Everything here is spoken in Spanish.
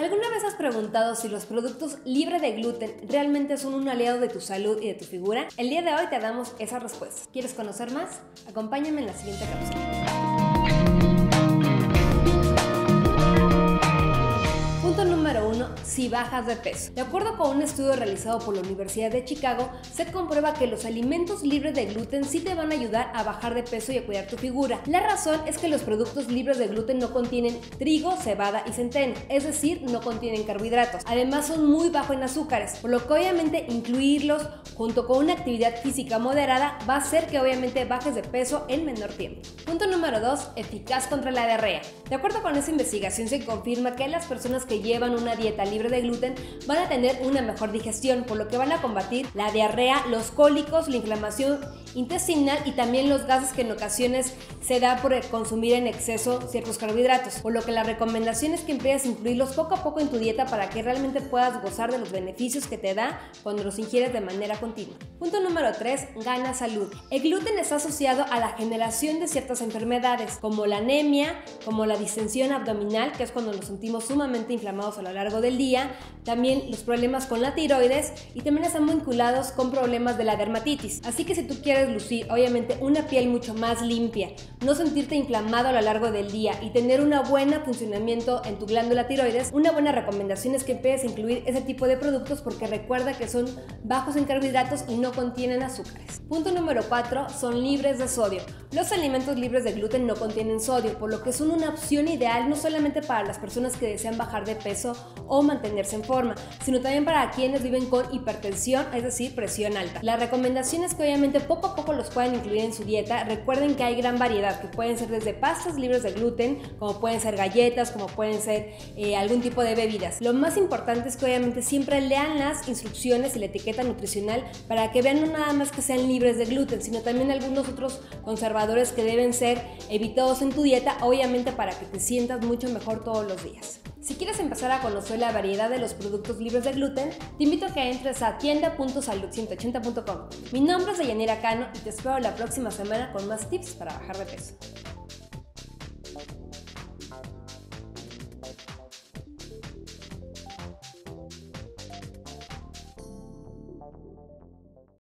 ¿Alguna vez has preguntado si los productos libres de gluten realmente son un aliado de tu salud y de tu figura? El día de hoy te damos esa respuesta. ¿Quieres conocer más? Acompáñame en la siguiente cápsula. Si bajas de peso. De acuerdo con un estudio realizado por la Universidad de Chicago, se comprueba que los alimentos libres de gluten sí te van a ayudar a bajar de peso y a cuidar tu figura. La razón es que los productos libres de gluten no contienen trigo, cebada y centeno, es decir, no contienen carbohidratos. Además son muy bajos en azúcares, por lo que obviamente incluirlos junto con una actividad física moderada va a hacer que obviamente bajes de peso en menor tiempo. Punto número 2, eficaz contra la diarrea. De acuerdo con esa investigación se confirma que las personas que llevan una dieta libre de gluten van a tener una mejor digestión, por lo que van a combatir la diarrea, los cólicos, la inflamación intestinal y también los gases que en ocasiones se da por consumir en exceso ciertos carbohidratos. Por lo que la recomendación es que empieces a incluirlos poco a poco en tu dieta para que realmente puedas gozar de los beneficios que te da cuando los ingieres de manera continua. Punto número 3. Gana salud. El gluten está asociado a la generación de ciertas enfermedades como la anemia, como la distensión abdominal, que es cuando nos sentimos sumamente inflamados a lo largo del día, también los problemas con la tiroides y también están vinculados con problemas de la dermatitis. Así que si tú quieres lucir obviamente una piel mucho más limpia, no sentirte inflamado a lo largo del día y tener un buen funcionamiento en tu glándula tiroides, una buena recomendación es que empieces a incluir ese tipo de productos porque recuerda que son bajos en carbohidratos y no contienen azúcares. Punto número 4 son libres de sodio. Los alimentos libres de gluten no contienen sodio, por lo que son una opción ideal no solamente para las personas que desean bajar de peso o mantener mantenerse en forma, sino también para quienes viven con hipertensión, es decir, presión alta. La recomendación es que obviamente poco a poco los puedan incluir en su dieta. Recuerden que hay gran variedad, que pueden ser desde pastas libres de gluten, como pueden ser galletas, como pueden ser eh, algún tipo de bebidas. Lo más importante es que obviamente siempre lean las instrucciones y la etiqueta nutricional para que vean no nada más que sean libres de gluten, sino también algunos otros conservadores que deben ser evitados en tu dieta, obviamente para que te sientas mucho mejor todos los días. Si quieres empezar a conocer la variedad de los productos libres de gluten, te invito a que entres a tienda.salud180.com. Mi nombre es Deyanira Cano y te espero la próxima semana con más tips para bajar de peso.